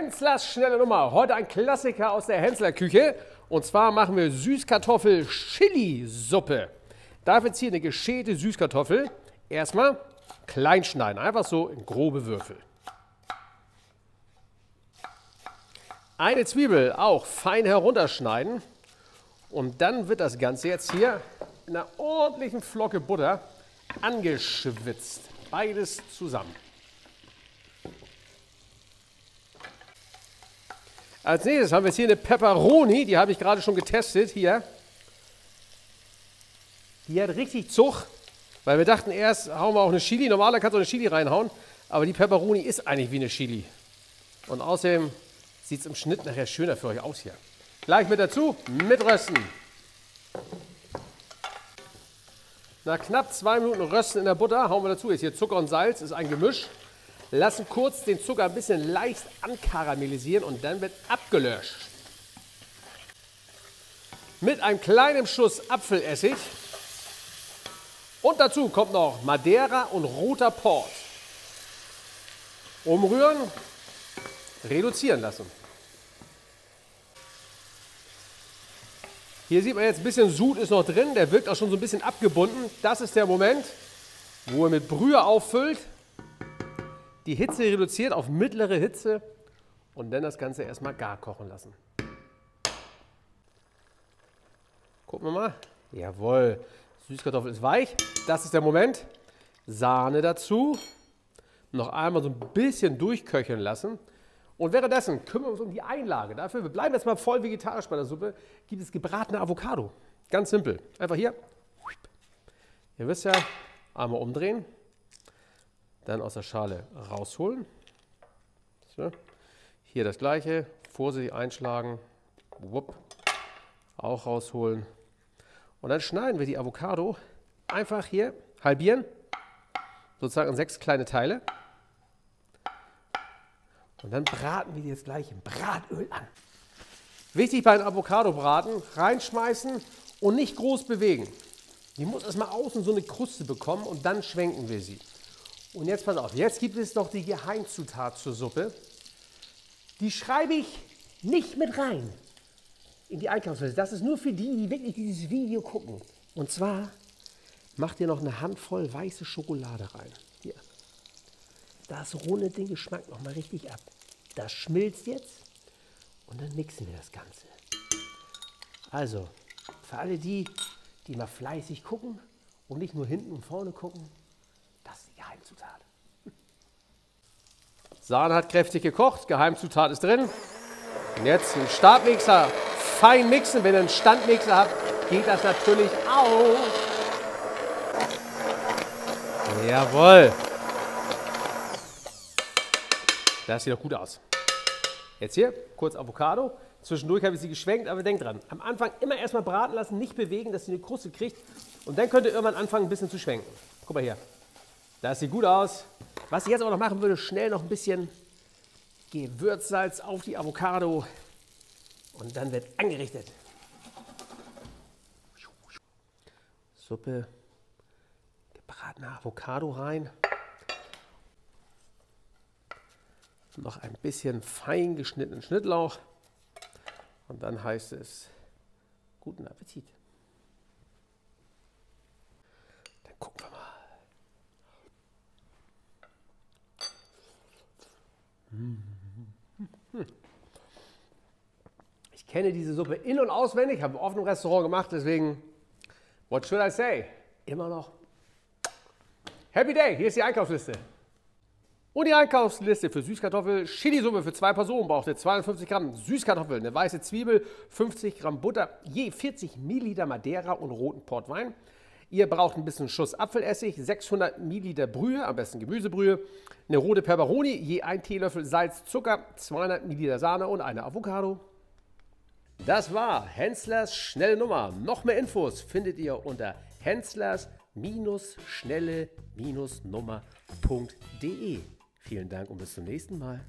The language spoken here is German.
Henslers schnelle Nummer. Heute ein Klassiker aus der Hensler Küche. Und zwar machen wir Süßkartoffel-Chili-Suppe. Dafür jetzt hier eine geschälte Süßkartoffel. Erstmal klein schneiden, einfach so in grobe Würfel. Eine Zwiebel auch fein herunterschneiden. Und dann wird das Ganze jetzt hier in einer ordentlichen Flocke Butter angeschwitzt. Beides zusammen. Als nächstes haben wir jetzt hier eine Pepperoni, die habe ich gerade schon getestet hier. Die hat richtig Zug, weil wir dachten erst, hauen wir auch eine Chili. Normaler kannst du eine Chili reinhauen, aber die Pepperoni ist eigentlich wie eine Chili. Und außerdem sieht es im Schnitt nachher schöner für euch aus hier. Gleich mit dazu, mitrösten. Nach knapp zwei Minuten Rösten in der Butter hauen wir dazu jetzt hier Zucker und Salz, ist ein Gemisch. Lassen kurz den Zucker ein bisschen leicht ankaramellisieren und dann wird abgelöscht. Mit einem kleinen Schuss Apfelessig. Und dazu kommt noch Madeira und roter Port. Umrühren, reduzieren lassen. Hier sieht man jetzt ein bisschen Sud ist noch drin, der wirkt auch schon so ein bisschen abgebunden. Das ist der Moment, wo er mit Brühe auffüllt, die Hitze reduziert auf mittlere Hitze und dann das Ganze erstmal gar kochen lassen. Gucken wir mal. Jawohl, Süßkartoffel ist weich. Das ist der Moment. Sahne dazu. Noch einmal so ein bisschen durchköcheln lassen. Und währenddessen kümmern wir uns um die Einlage. Dafür, wir bleiben jetzt mal voll vegetarisch bei der Suppe, gibt es gebratene Avocado. Ganz simpel. Einfach hier. Ihr wisst ja, einmal umdrehen, dann aus der Schale rausholen. So. Hier das gleiche, vorsichtig einschlagen, Wupp. auch rausholen. Und dann schneiden wir die Avocado einfach hier halbieren, sozusagen in sechs kleine Teile. Und dann braten wir die jetzt gleich im Bratöl an. Wichtig beim Avocado-Braten, reinschmeißen und nicht groß bewegen. Die muss erstmal außen so eine Kruste bekommen und dann schwenken wir sie. Und jetzt pass auf, jetzt gibt es noch die Geheimzutat zur Suppe. Die schreibe ich nicht mit rein in die Einkaufsliste. Das ist nur für die, die wirklich dieses Video gucken. Und zwar macht ihr noch eine Handvoll weiße Schokolade rein. Hier. Das rundet den Geschmack nochmal richtig ab. Das schmilzt jetzt und dann mixen wir das Ganze. Also, für alle die, die mal fleißig gucken und nicht nur hinten und vorne gucken, das ist die Geheimzutat. Sahne hat kräftig gekocht, Geheimzutat ist drin. Und jetzt einen Stabmixer fein mixen. Wenn ihr einen Standmixer habt, geht das natürlich auch. Jawohl. Das sieht doch gut aus. Jetzt hier, kurz Avocado. Zwischendurch habe ich sie geschwenkt, aber denkt dran, am Anfang immer erstmal braten lassen, nicht bewegen, dass sie eine Kruste kriegt. Und dann könnt ihr irgendwann anfangen, ein bisschen zu schwenken. Guck mal hier. Das sieht gut aus. Was ich jetzt aber noch machen würde, schnell noch ein bisschen Gewürzsalz auf die Avocado. Und dann wird angerichtet. Suppe, gebratene Avocado rein. noch ein bisschen fein geschnittenen Schnittlauch und dann heißt es guten Appetit. Dann gucken wir mal. Kenne diese Suppe in- und auswendig, habe oft im Restaurant gemacht, deswegen, what should I say? Immer noch. Happy Day, hier ist die Einkaufsliste. Und die Einkaufsliste für Süßkartoffel, Chilisuppe für zwei Personen braucht ihr 250 Gramm Süßkartoffel, eine weiße Zwiebel, 50 Gramm Butter, je 40 Milliliter Madeira und roten Portwein. Ihr braucht ein bisschen Schuss Apfelessig, 600 Milliliter Brühe, am besten Gemüsebrühe, eine rote Peperoni, je ein Teelöffel Salz, Zucker, 200 Milliliter Sahne und eine Avocado. Das war Henslers schnelle Nummer. Noch mehr Infos findet ihr unter henslers-schnelle-nummer.de. Vielen Dank und bis zum nächsten Mal.